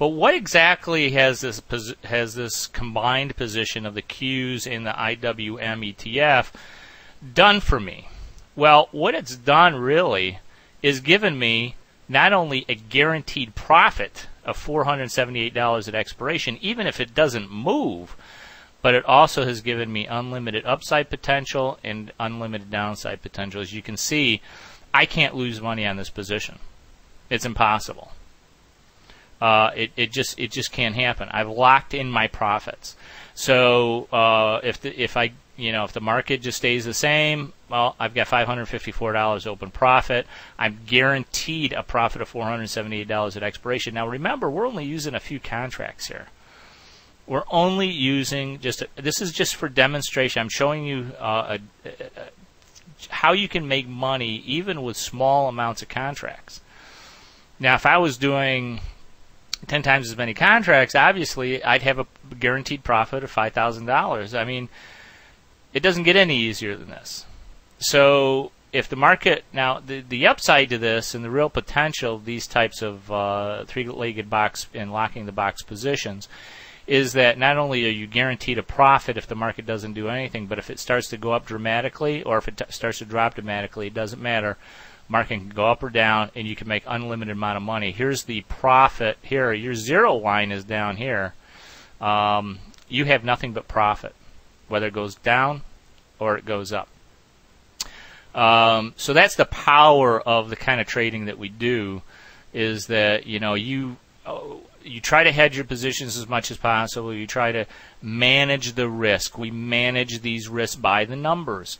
But what exactly has this has this combined position of the Qs and the IWM ETF done for me? Well, what it's done really is given me not only a guaranteed profit of $478 at expiration, even if it doesn't move, but it also has given me unlimited upside potential and unlimited downside potential. As you can see, I can't lose money on this position. It's impossible. Uh, it, it just it just can't happen. I've locked in my profits. So uh, if the, if I you know if the market just stays the same, well, I've got $554 open profit. I'm guaranteed a profit of $478 at expiration. Now remember, we're only using a few contracts here. We're only using just a, this is just for demonstration. I'm showing you uh, a, a, how you can make money even with small amounts of contracts. Now, if I was doing 10 times as many contracts, obviously I'd have a guaranteed profit of $5,000. I mean, it doesn't get any easier than this. So if the market now the the upside to this and the real potential of these types of uh, three-legged box and locking the box positions is that not only are you guaranteed a profit if the market doesn't do anything, but if it starts to go up dramatically or if it starts to drop dramatically, it doesn't matter market can go up or down and you can make unlimited amount of money. Here's the profit here. Your zero line is down here. Um, you have nothing but profit, whether it goes down or it goes up. Um, so that's the power of the kind of trading that we do is that you know you oh, you try to hedge your positions as much as possible. You try to manage the risk. We manage these risks by the numbers.